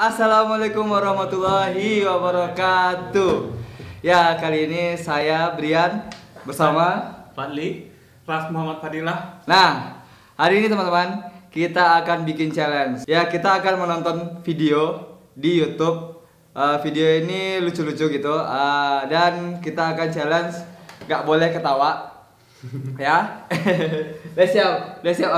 Assalamualaikum warahmatullahi wabarakatuh. Ya, kali ini saya Brian bersama Fadli, Ras Muhammad Fadilah. Nah, hari ini teman-teman, kita akan bikin challenge. Ya, kita akan menonton video di YouTube. Uh, video ini lucu-lucu gitu. Uh, dan kita akan challenge gak boleh ketawa. ya. Udah siap? Udah siap?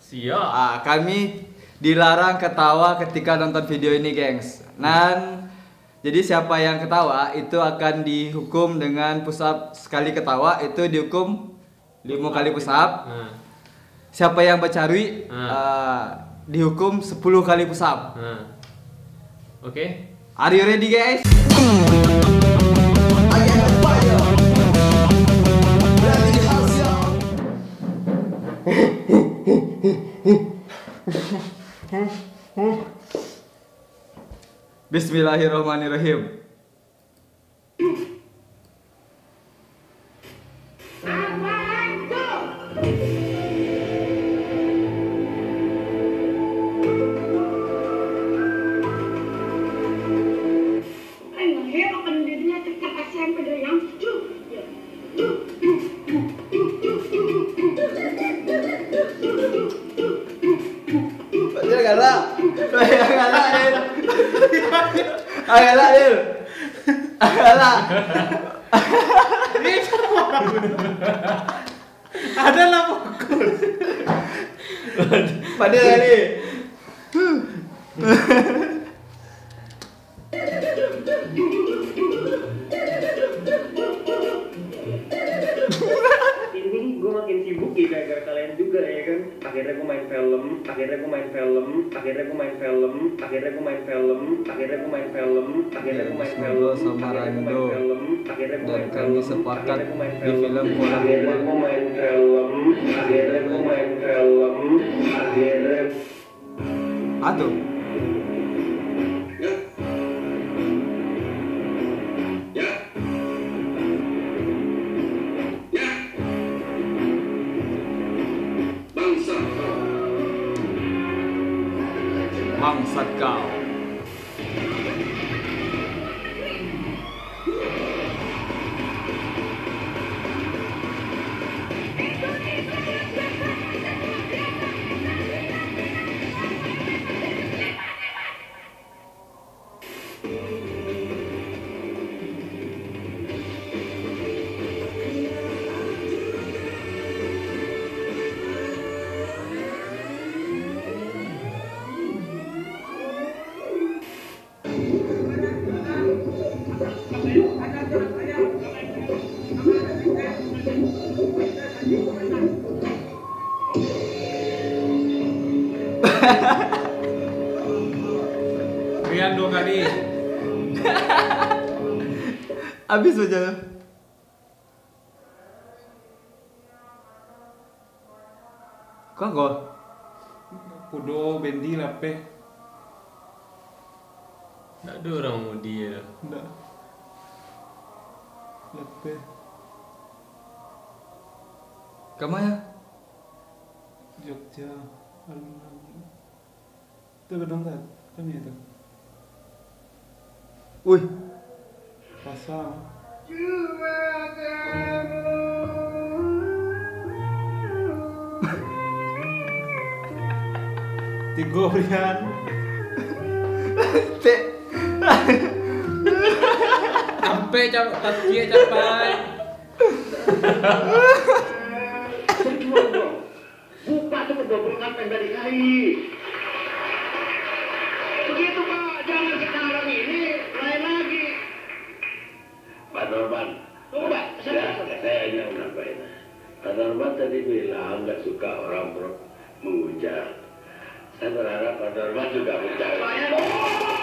Siap. Ah, kami dilarang ketawa ketika nonton video ini, gengs. Dan jadi siapa yang ketawa itu akan dihukum dengan push up sekali ketawa itu dihukum lima kali push up. Nah, Siapa yang bercarui Hmm. ah, dihukum 10 kali push up. nah. Oke. Are you ready, guys? Bismillahirrahmanirrahim. Ada lah fokus. Padahal ini Aduh. Bangsat Rian dua kali. Habis aja. Kok gol? Kudo bendi lape. Tak ada orang mau dia. Nggak. Lape. Ke mana? Jogja. Alun-alun. Itu gedung kan? Tuh. Wih, Pasang. Rian. Cek. Sampai cap capai. buka tuh pendari kali Norman tadi bilang nggak suka orang mengujar. Saya berharap Pak Norman juga mengujar.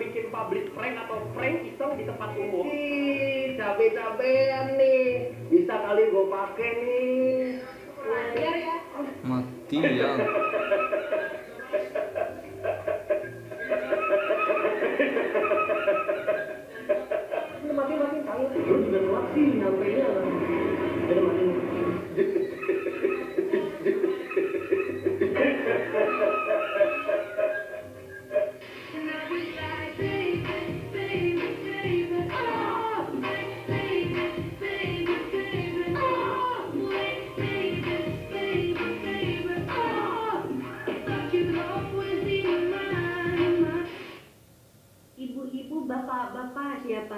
Bikin public prank atau prank iseng di tempat umum. Ih, cabe-cabean nih. Bisa kali gue pakai nih. Wajar ya. Mati ya.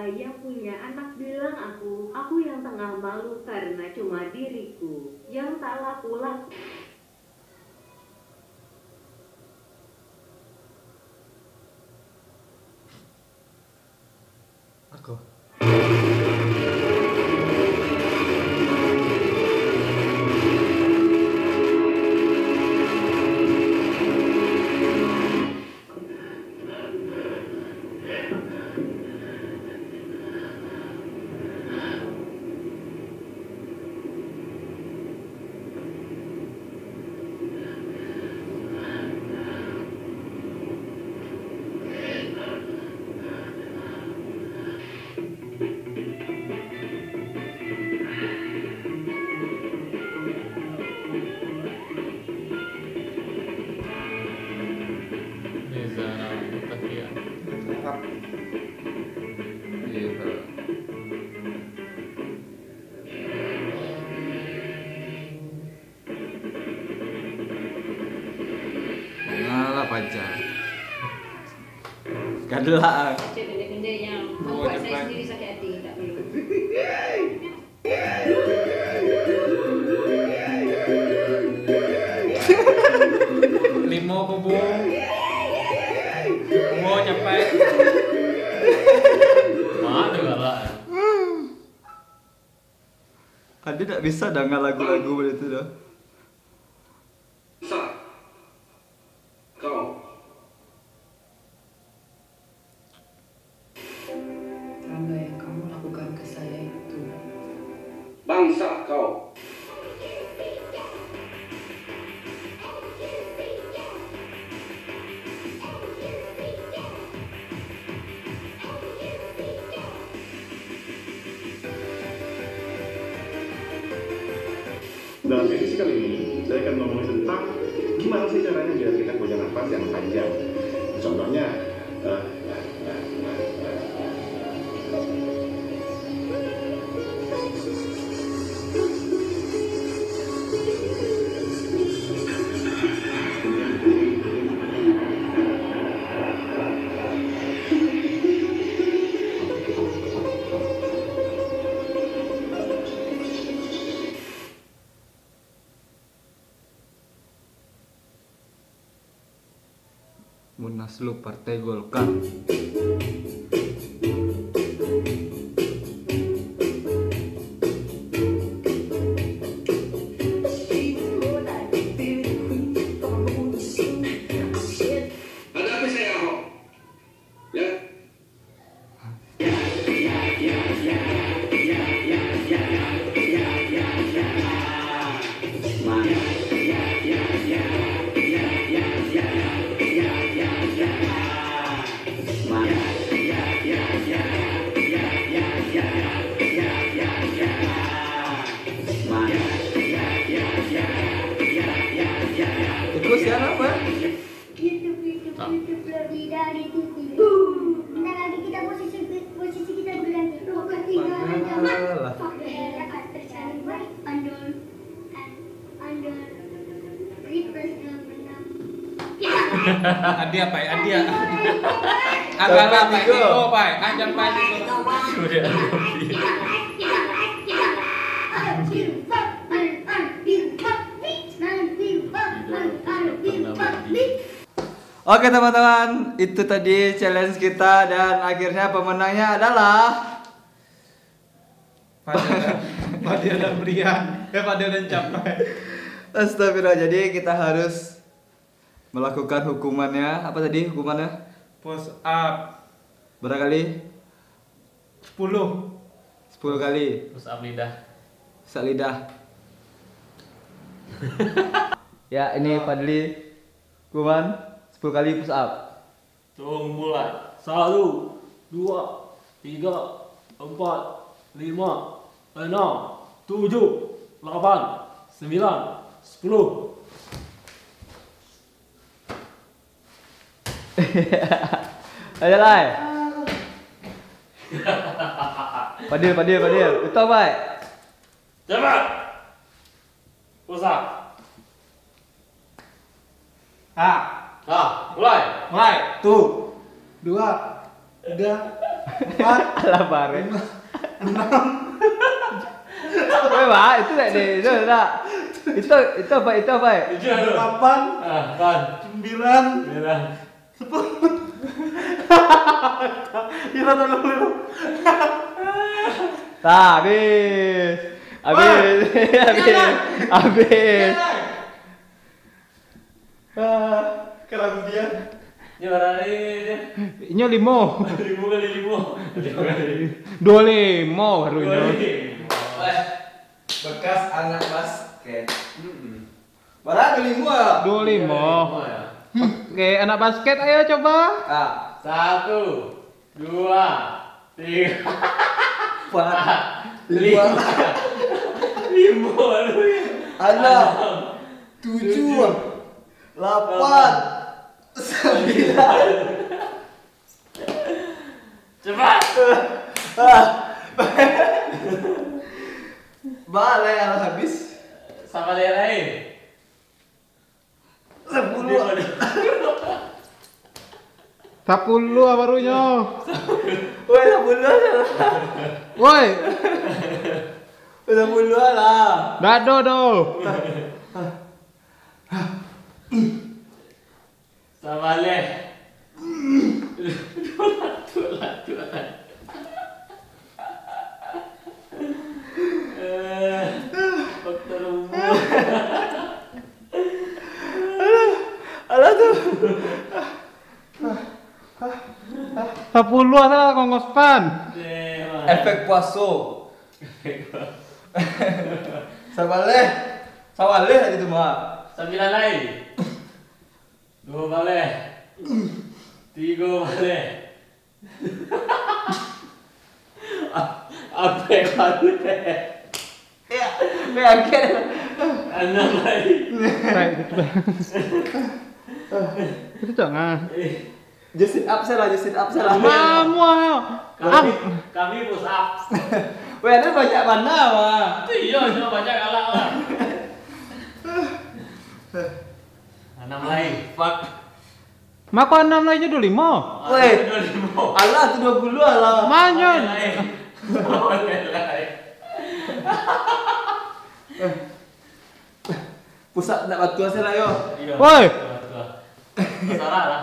Yang punya anak bilang aku, aku yang tengah malu karena cuma diriku yang tak laku-laku. Kadlah. Cek benda-benda yang Oh, membuat saya cepat. sendiri sakit hati. Tak perlu. Limo kubu. Mau capek. Mana galak. Adi tak bisa dengar lagu-lagu itu dah. Dalam edisi kali ini, saya akan ngomongin tentang gimana sih caranya biar kita punya nafas yang panjang. Contohnya, eh, Munaslup Partai Golkar. Adi apa ya? Adi ya. Agak apa ya? Tiko apa ya? Anjan apa ya? Tiko. Sudah. Oke teman-teman, itu tadi challenge kita dan akhirnya pemenangnya adalah Fadil dan Brian. Ya Fadil dan Capai. Astagfirullah. Jadi kita harus melakukan hukumannya. Apa tadi hukumannya? Push up Berapa kali? 10. 10 kali. Terus up lidah. Sak lidah. ya, ini Fadli. Hukuman 10 kali push up. Tunggu mulai. Satu, dua, tiga, empat, lima, enam, tujuh, delapan, sembilan, sepuluh. Ayo lai. Fadil, Fadil. Itu apa? eh? Cepat. Usah. Ah, Nah, mulai. mulai. Tuh. Dua. Tiga. Empat. Alah bare. Weh, Pak, itu tak deh, itu tak. Itu itu apa? Itu apa? Tujuh. Delapan. Sembilan. Sembilan. Gila tolong dulu. Nah, habis. Habis. Habis. Habis. Ah, keram dia. Juara ini. Ini limo. Lima kali kali. Dua limo baru ini. Bekas anak basket. Barang kelima. Dua limo. Lima ya. Oke, anak basket ayo coba. Ah, Satu, dua, tiga, empat, lima. lima, Lima enam, tujuh, delapan, sembilan. Cepat. Ah. Balai yang habis Sama dia lain. sepuluh. Sepuluh barunya. Woi, sepuluh lah. Woi, Sepuluh lah. dado do. Sama le. Dua, dua, dua. Eh, dokter. Alah tuh. Sepuluh adalah kongospan. Efek puaso. Sabaleh. Sabaleh tadi tuh mah. Sembilan lain. Dua balik. Tiga balik. Apa yang balik? Ya, yakin. Enam lagi. Itu dah. Itu jangan. Just sit up salah, just sit up salah. Kamu. Kami, kami push up. Weh, ada banyak mana mah. Iya, cuma banyak kalah lah. Enam lagi. Fuck. Mako enam lagi dulu lima. Weh. Dua lima. Alah tuh dua puluh alah. Manyon. Pusat nak batu salah yo. Iya. Woi. Salah lah.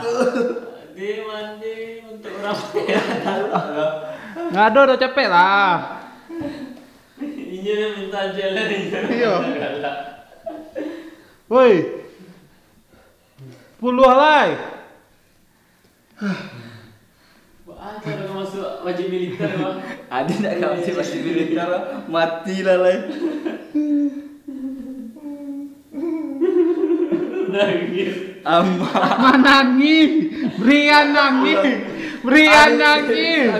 Di mandi untuk orang Ngado udah capek lah. Ini minta jalan Iya. Woi. Puluh. Wah, cara kau masuk wajib militer bang. Ada nak kau masih masih militer mati lah lah. Amma. Manangis. Brian nangis. Brian nangis.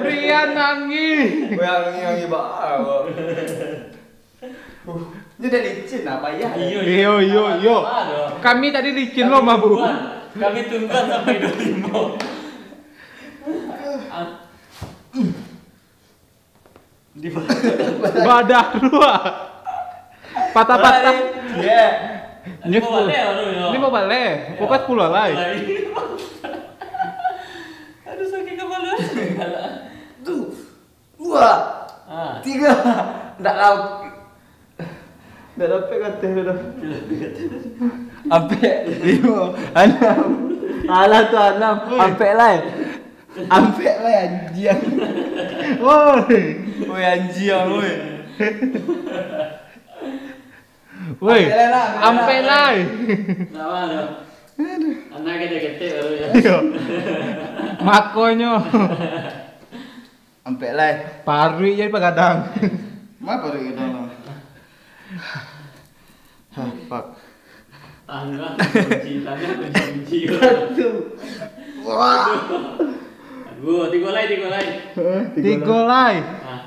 Brian nangis. Angi angi bawa. Ini udah licin apa ya? Iya, Yo yo yo. Aduh. Kami tadi licin lo mabuk. Kami tunggu sampai 25. Ah, Badak dua. Patah-patah. Ya. Ini mau balik ya. Ini mau balik. Pokoknya lah. Aduh sakit kepala. Tuh. Dua. Ah, Tiga. Nggak tahu. Nggak dapat kata dah. Ampe lima, enam. Alah tuh enam. Ampe lah. Ampe lah anjing. Woi. Woi anjing, woi. Woi. Ampe enggak apa Anak gede-gede baru ya. Iya. Makonyo. Ampe lah. Parui jadi pegadang. Apa baru kita lah? Hah, fuck. Tangga, kunci, tangga, kunci, kunci. Wah. Tiga lagi. Tiga lah. Ah,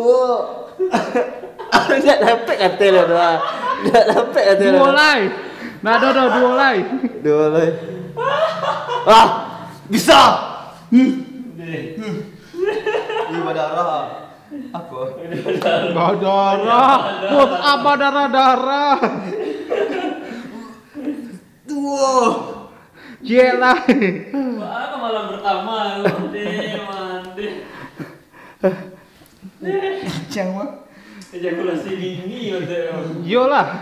Dua. Nggak dapat kata lo doa. Nggak dapat kata lo. Dua lah. Nah, ada ada dua lah. Dua lah. Ah, bisa. deh. Ini berdarah. Apa? Gak darah. Put apa darah-darah. Dua. Cielah. Wah, malam pertama, mandi, mandi. Cang mah. Ejakulasi dini. Yo lah.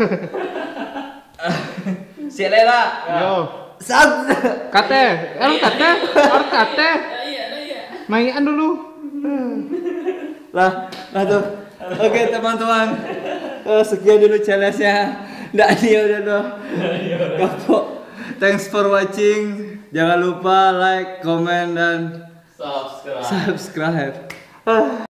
Siap lah. Yo. Sab. Kate, orang kate, orang kate. Iya, iya. Mainan dulu. Lah, lah tuh. Oke teman-teman. Eh, sekian dulu challenge-nya. Nggak dia udah tuh. Kapok. Thanks for watching. Jangan lupa like, comment dan Subscribe. subscribe. Ah.